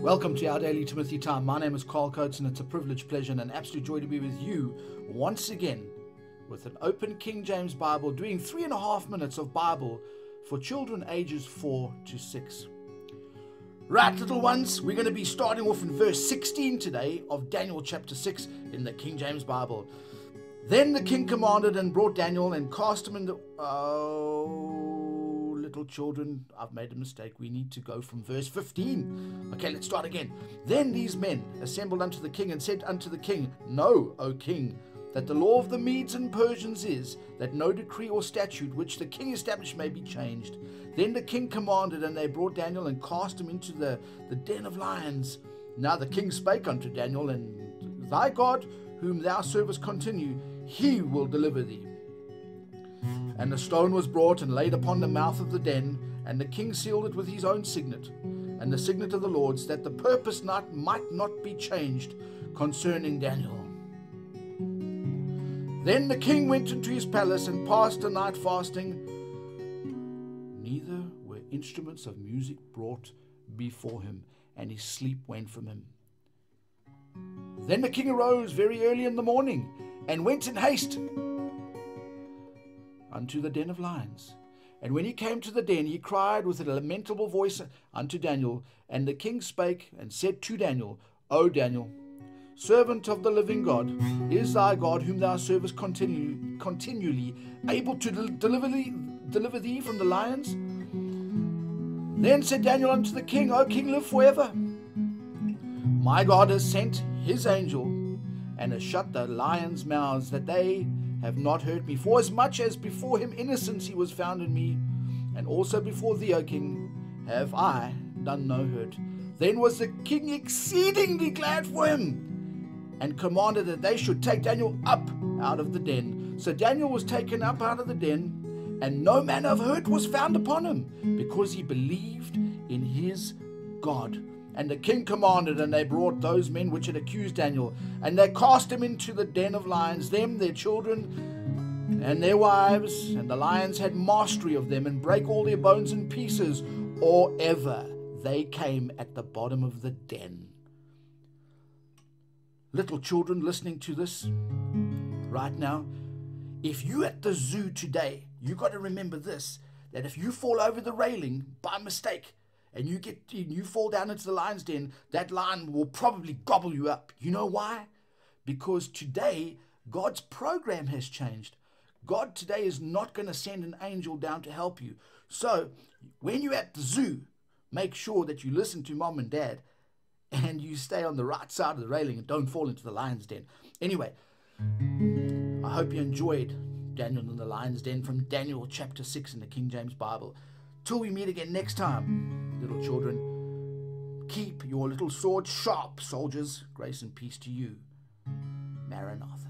Welcome to our daily Timothy time. My name is Carl Coates, and it's a privilege, pleasure, and an absolute joy to be with you once again with an open King James Bible, doing three and a half minutes of Bible for children ages four to six. Right, little ones, we're going to be starting off in verse 16 today of Daniel chapter 6 in the King James Bible. Then the king commanded and brought Daniel and cast him in the. Oh, little children, I've made a mistake. We need to go from verse 15. Okay, let's start again. Then these men assembled unto the king and said unto the king, Know, O king, that the law of the Medes and Persians is that no decree or statute which the king established may be changed. Then the king commanded, and they brought Daniel and cast him into the, the den of lions. Now the king spake unto Daniel, and thy God, whom thou servest, continue, he will deliver thee. And the stone was brought and laid upon the mouth of the den, and the king sealed it with his own signet, and the signet of the Lord's, that the purpose not, might not be changed concerning Daniel. Then the king went into his palace and passed a night fasting. Neither were instruments of music brought before him, and his sleep went from him. Then the king arose very early in the morning and went in haste unto the den of lions. And when he came to the den, he cried with a lamentable voice unto Daniel. And the king spake and said to Daniel, O Daniel, servant of the living God, is thy God, whom thou servest continue, continually, able to del- deliver, thee, deliver thee from the lions? Then said Daniel unto the king, O king, live forever. My God has sent his angel and has shut the lions' mouths, that they have not hurt me. For as much as before him innocency was found in me, and also before thee, O king, have I done no hurt. Then was the king exceedingly glad for him, and commanded that they should take Daniel up out of the den. So Daniel was taken up out of the den, and no manner of hurt was found upon him, because he believed in his God. And the king commanded, and they brought those men which had accused Daniel, and they cast him into the den of lions, them, their children, and their wives, and the lions had mastery of them, and brake all their bones in pieces, or ever they came at the bottom of the den. Little children listening to this right now, if you at the zoo today, you got to remember this that if you fall over the railing by mistake, and you get you fall down into the lion's den, that lion will probably gobble you up. You know why? Because today God's program has changed. God today is not going to send an angel down to help you. So when you're at the zoo, make sure that you listen to mom and dad and you stay on the right side of the railing and don't fall into the lion's den. Anyway, I hope you enjoyed Daniel in the lion's den from Daniel chapter 6 in the King James Bible. Till we meet again next time, little children, keep your little sword sharp, soldiers. Grace and peace to you. Maranatha.